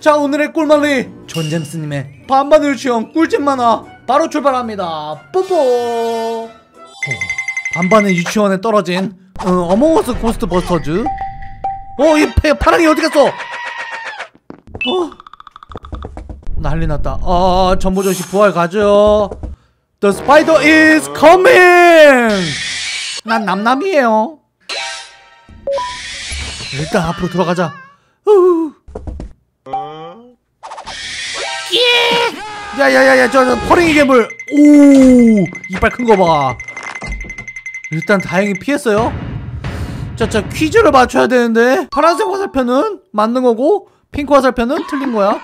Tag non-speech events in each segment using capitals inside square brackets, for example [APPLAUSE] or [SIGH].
자 오늘의 꿀만리. 존잼스님의 반반을 취한 꿀잼 만화 바로 출발합니다. 뽀뽀. 어, 반반의 유치원에 떨어진 어, Among Us Ghostbusters. 어 이 파랑이 어디 갔어? 어? 난리 났다. 아 전보조씨 부활 가죠. The spider is coming! 난 남남이에요. 일단 앞으로 들어가자. 후. 예! 야야야야 저, 저 퍼랭이 괴물. 오! 이빨 큰 거 봐. 일단 다행히 피했어요. 자자 퀴즈를 맞춰야 되는데. 파란색 화살표는 맞는 거고 핑크 화살표는 틀린 거야.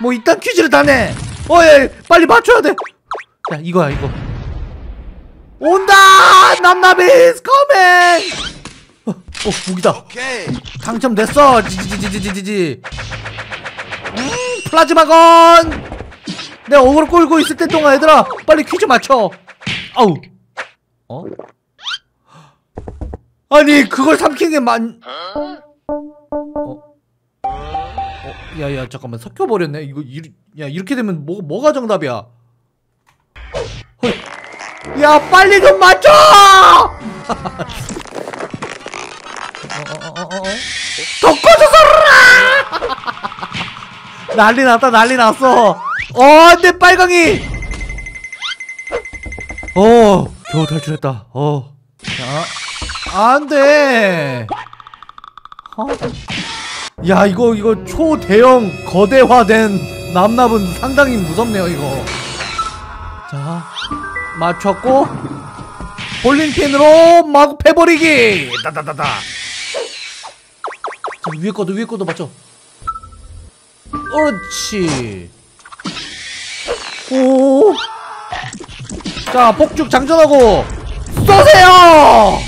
뭐 일단 퀴즈를 다 내. 어예 빨리 맞춰야 돼 야 이거야 이거. 온다! 남남 is coming 어, 어 무기다. 당첨됐어. 지지지지지지지. 음 플라즈마 gun 내 어그로 끌고 있을 때 동안 얘들아 빨리 퀴즈 맞춰 아우 어? 아니 그걸 삼킨 게 만... 어? 어? 야야 잠깐만 섞여버렸네 이거 이, 야 이렇게 되면 뭐, 뭐가 정답이야 헐. 야 빨리 좀 맞춰 어 어 어 어 어 [LAUGHS] 더 꺼져서라 난리 났다 난리 났어. 어내 빨강이. 어 겨우 탈출했다. 어. 자, 안돼. 어? 야 이거 이거 초대형 거대화된 남납은 상당히 무섭네요 이거. 자 맞췄고 볼링핀으로 마구 패버리기. 다다다다. 자, 위에 거도 위에 거도 맞춰 그렇지 오. 자, 폭죽 장전하고 쏘세요!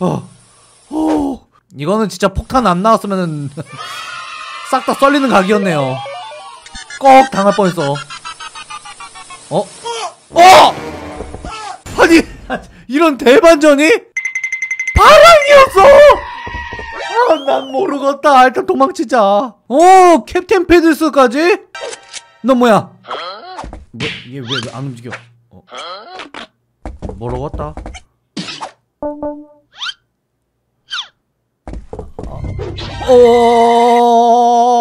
어. 오. 이거는 진짜 폭탄 안 나왔으면은 [LAUGHS] 싹 다 썰리는 각이었네요. 꼭 당할 뻔했어. 어? 어! 아니, 이런 대반전이 바람이었어! 아, 난 모르겠다. 일단 도망치자. 오, 캡틴 페드스까지? 너 뭐야? 뭐, 얘왜안 움직여? 어. 모르겠다.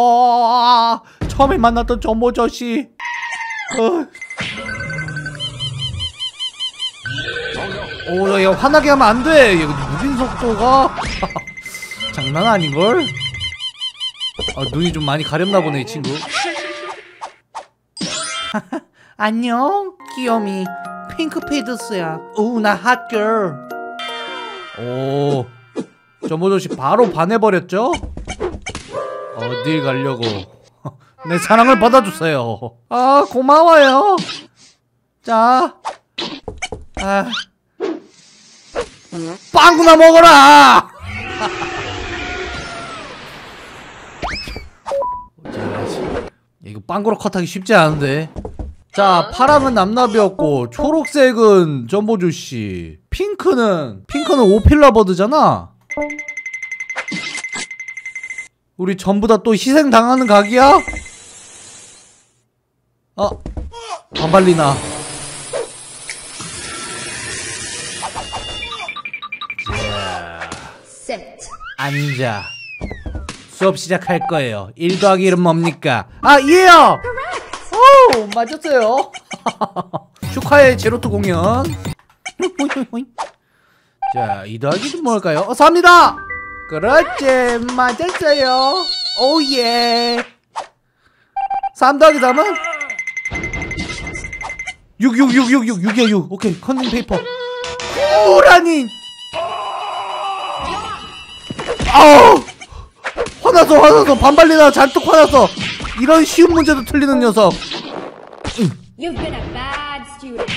어, 처음에 만났던 전모 저씨. 어. 오, 야, 화나게 하면 안 돼. 무빙 속도가 [LAUGHS] 장난 아닌걸? 아, 눈이 좀 많이 가렵나 보네, 이 친구. [LAUGHS] 안녕, 귀요미. 핑크피드스야. 오, 나 핫걸. 오, 전모조씨 바로 반해버렸죠? 어딜 가려고. [LAUGHS] 내 사랑을 받아주세요. 아, 고마워요. 자. 아. 빵구나 먹어라! [LAUGHS] 이거 빵구로 컷하기 쉽지 않은데. 자, 파랑은 남나비였고, 초록색은 전보주씨, 핑크는, 핑크는 오필라버드잖아? 우리 전부 다 또 희생당하는 각이야? 어, 반발리나. Sit. 앉아. 수업 시작할 거예요. 1 더하기 1은 뭡니까? 아, 이에요! 오, 맞았어요. [LAUGHS] 축하해, 제로투 공연. 자, 2 더하기 1은 뭘까요? 어, 3이다! 그렇지, 맞았어요. 오, yeah. 3 더하기 3은? 6, 6, 6, 6, 6, 6이야, 6. 오케이, 컨닝 페이퍼. 오라니! 아우! 화났어, 화났어. 반발리나 잔뜩 화났어. 이런 쉬운 문제도 틀리는 녀석. You've been a bad student.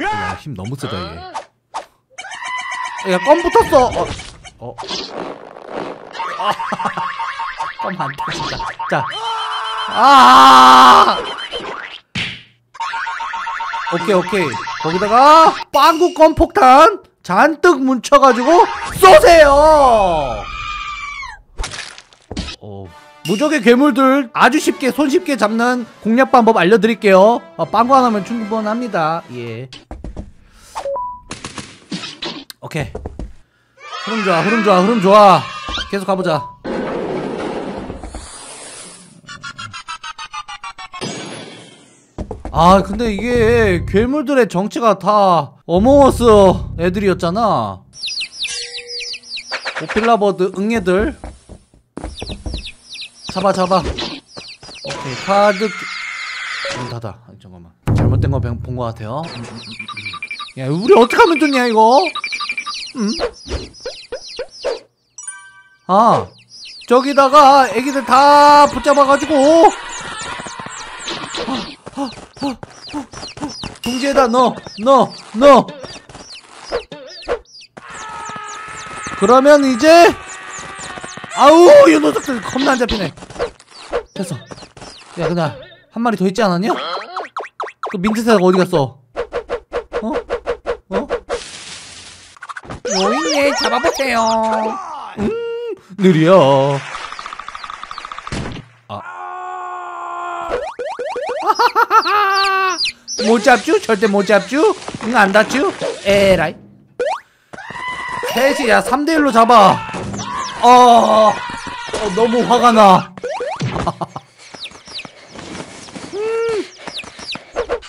야, 힘 너무 세다, 얘. 야, 껌 붙었어. 어. 어. [LAUGHS] 껌안 터진다. 자. 아! 오케이, 오케이. 거기다가 빵구 껌 폭탄 잔뜩 뭉쳐가지고 쏘세요. 어, 무적의 괴물들 아주 쉽게 손쉽게 잡는 공략 방법 알려드릴게요. 어, 빵구 하나면 충분합니다. 예. 오케이. 흐름 좋아, 흐름 좋아, 흐름 좋아. 계속 가보자. 아 근데 이게 괴물들의 정체가 다 어몽어스 애들이었잖아. 오필라버드 응애들. 잡아 잡아. 오케이 카드 문 닫아. 아, 잠깐만. 잘못된 거 본 거 같아요. 음, 음, 음, 음. 야 우리 어떻게 하면 좋냐 이거? 음? 아 저기다가 애기들 다 붙잡아가지고 둥지에다 넣어 넣어 넣어 그러면 이제 아우 이 녀석들 겁나 안 잡히네 됐어 야 그냥 한 마리 더 있지 않았냐? 그 민트새가 어디 갔어? 어? 어? 있네 잡아보세요 음 느려 못 잡쥬? 절대 못 잡쥬? 응, 안 닿쥬? 에라이. 셋이, 야, 3대1로 잡아. 어, 어, 너무 화가 나. [LAUGHS] 음,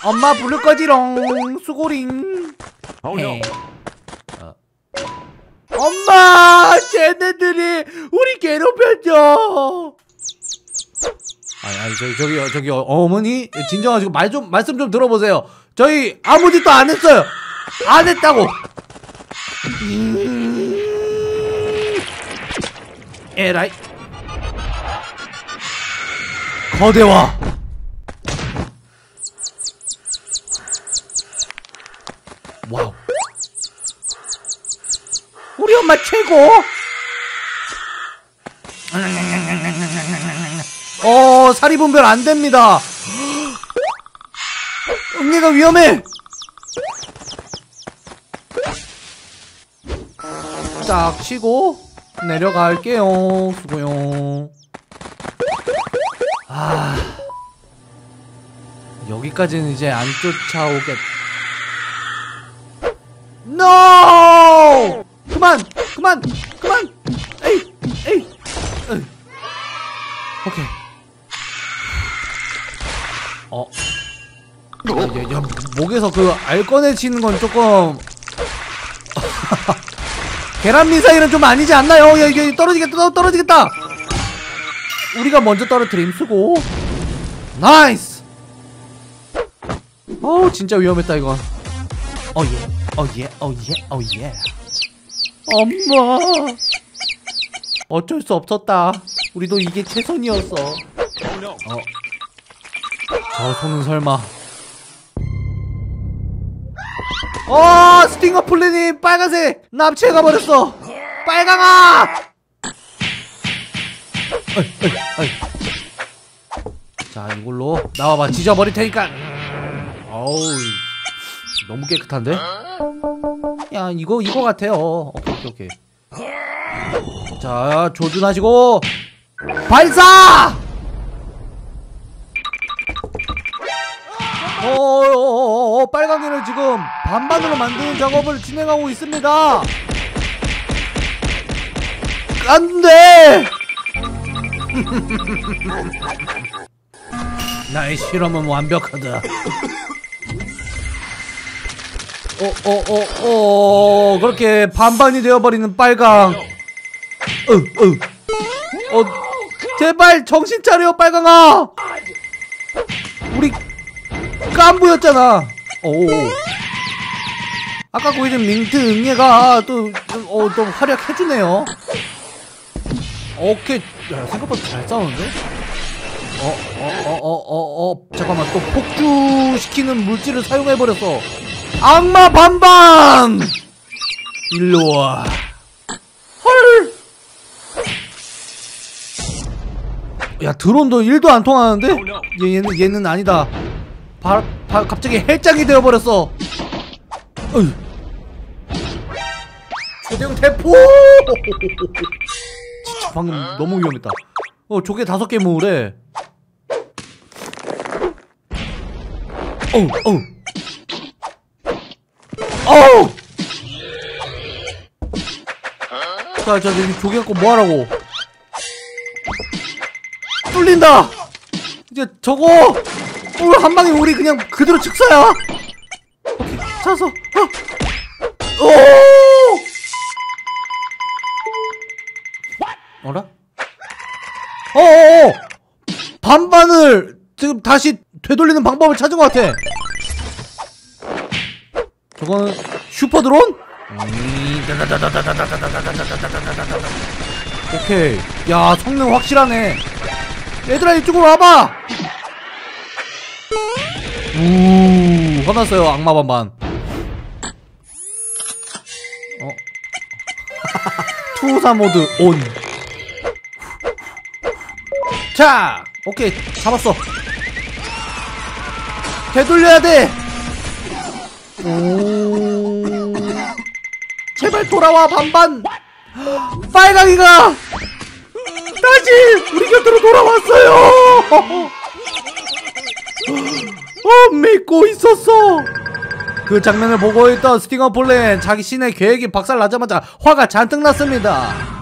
엄마 부를 거지롱. 수고링. 에. 어. 엄마! 쟤네들이 우리 괴롭혔죠! 아니, 아니 저기 저기 저기 어, 어머니 진정하시고 말 좀 말씀 좀 들어보세요. 저희 아무 짓도 안 했어요. 안 했다고. 음... 에라이. 거대와. 와우. 우리 엄마 최고. 어 사리 분별 안 됩니다. 응애가 위험해. 딱 치고 내려갈게요. 수고요. 아 여기까지는 이제 안 쫓아오겠. NO! 그만! 그만! 그만! 에이! 에이! 에이. 어. 야, 야, 야, 목에서 그 알 꺼내치는 건 조금 [LAUGHS] 계란 미사일은 좀 아니지 않나요? 야 이게 떨어지겠다 떨어지겠다. 우리가 먼저 떨어뜨림 수고. nice. 어 진짜 위험했다 이건. 어예 어예 어예 어예. 엄마. 어쩔 수 없었다. 우리도 이게 최선이었어. 어. 저 손은 설마. 어, 스팅어 플래닛 빨간색 납치해가 버렸어. 빨강아. 어이, 어이, 어이. 자, 이걸로 나와봐. 지져버릴 테니까. 어우, 너무 깨끗한데? 야, 이거 이거 같아요. 오케이, 오케이, 오케이. 자, 조준하시고 발사! 어어어 어 빨강이를 지금 반반으로 만드는 작업을 진행하고 있습니다. 안 돼! [LAUGHS] 나의 실험은 완벽하다. 어 어 어어 어, 그렇게 반반이 되어버리는 빨강. 어, 어. 어, 제발 정신 차려 빨강아. 우리 깐부였잖아. 오. 아까 보이던 민트 응애가 또, 어, 또 활약해주네요. 오케이. 야, 생각보다 잘 싸우는데? 어, 어, 어, 어, 어, 어, 잠깐만. 또 폭주시키는 물질을 사용해버렸어. 악마 반반! 일로 와. 헐! 야, 드론도 1도 안 통하는데? 얘, 얘는, 얘는 아니다. 바, 바, 갑자기 헬장이 되어버렸어. 어휴. 최대형 대포 [LAUGHS] 진짜 방금 너무 위험했다 어 조개 다섯 개 모으래 어우 어우 어우 자, 자, 여기 조개 갖고 뭐 하라고? 뚫린다! 이제 저거! 오늘 한 방에 우리 그냥 그대로 즉사야! 오케이, 찾았어! 어! 오! 어라? 어어어! 반반을 지금 다시 되돌리는 방법을 찾은 것 같아! 저거는 슈퍼 드론? 오케이 야 성능 확실하네 얘들아 이쪽으로 와봐 우 화났어요 악마 반반 어 [LAUGHS] 투사 모드 온 자, 오케이 잡았어. 되돌려야 돼. 오, 제발 돌아와 반반. 빨강이가 다시 우리 곁으로 돌아왔어요. [LAUGHS] 어, 믿고 있었어. 그 장면을 보고 있던 스팅어 폴렌 자기 신의 계획이 박살나자마자 화가 잔뜩 났습니다.